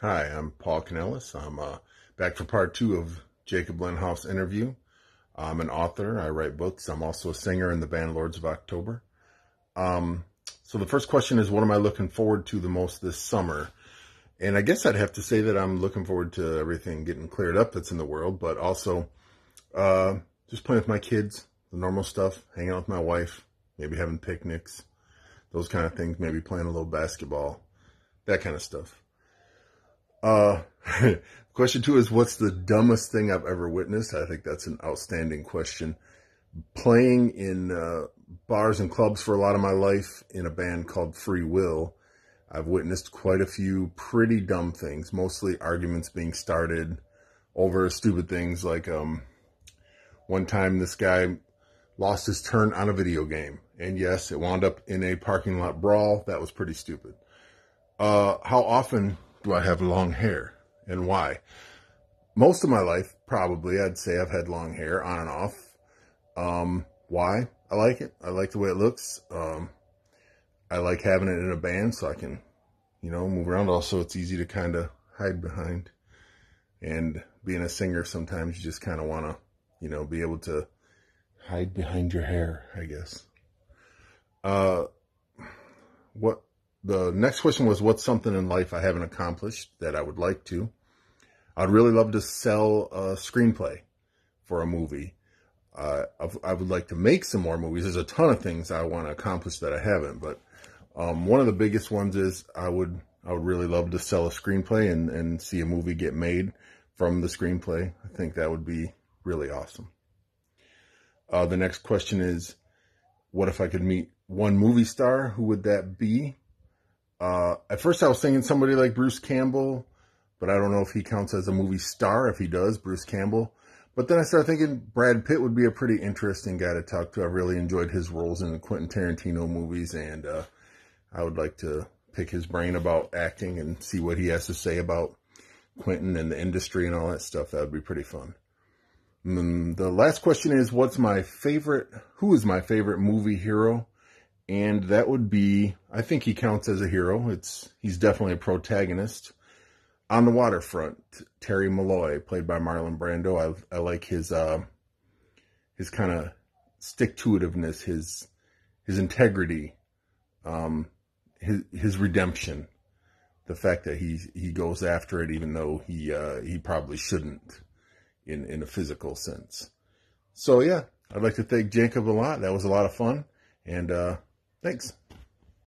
Hi, I'm Paul Counelis. I'm uh, back for part two of Jacob Lenhoff's interview. I'm an author. I write books. I'm also a singer in the band Lords of October. Um, so the first question is, what am I looking forward to the most this summer? And I guess I'd have to say that I'm looking forward to everything getting cleared up that's in the world, but also uh, just playing with my kids, the normal stuff, hanging out with my wife, maybe having picnics, those kind of things, maybe playing a little basketball, that kind of stuff. Uh, question two is what's the dumbest thing I've ever witnessed? I think that's an outstanding question. Playing in uh, bars and clubs for a lot of my life in a band called Free Will, I've witnessed quite a few pretty dumb things, mostly arguments being started over stupid things like um, one time this guy lost his turn on a video game. And yes, it wound up in a parking lot brawl. That was pretty stupid. Uh, how often do I have long hair and why? Most of my life, probably, I'd say I've had long hair on and off. Um, why? I like it. I like the way it looks. Um, I like having it in a band so I can, you know, move around. Also, it's easy to kind of hide behind. And being a singer, sometimes you just kind of want to, you know, be able to hide behind your hair, I guess. Uh, what the next question was, what's something in life I haven't accomplished that I would like to? I'd really love to sell a screenplay for a movie. Uh, I would like to make some more movies. There's a ton of things I want to accomplish that I haven't, but um, one of the biggest ones is I would I would really love to sell a screenplay and, and see a movie get made from the screenplay. I think that would be really awesome. Uh, the next question is, what if I could meet one movie star? Who would that be? Uh, at first I was thinking somebody like Bruce Campbell, but I don't know if he counts as a movie star. If he does, Bruce Campbell. But then I started thinking Brad Pitt would be a pretty interesting guy to talk to. I really enjoyed his roles in the Quentin Tarantino movies, and uh, I would like to pick his brain about acting and see what he has to say about Quentin and the industry and all that stuff. That would be pretty fun. And mm, the last question is, what's my favorite? Who is my favorite movie hero? And that would be I think he counts as a hero. It's he's definitely a protagonist. On the waterfront, Terry Malloy, played by Marlon Brando. I I like his uh his kind of stick to itiveness, his his integrity, um his his redemption. The fact that he he goes after it even though he uh he probably shouldn't in in a physical sense. So yeah, I'd like to thank Jacob a lot. That was a lot of fun. And uh Thanks.